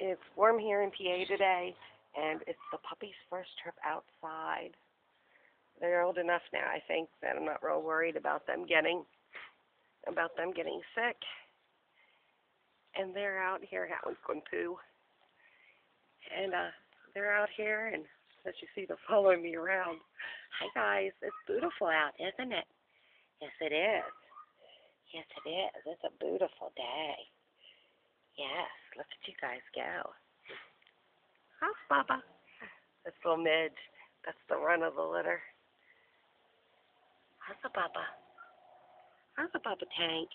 It's warm here in PA today, and it's the puppy's first trip outside. They're old enough now, I think, that I'm not real worried about them getting about them getting sick. And they're out here. That one's going poo. And uh, they're out here, and as you see, they're following me around. Hi guys, it's beautiful out, isn't it? Yes, it is. Yes, it is. It's a beautiful day. Yes, look at you guys go. Hi, Bubba. That's little Midge. That's the run of the litter. How's the Bubba? How's the Bubba tank?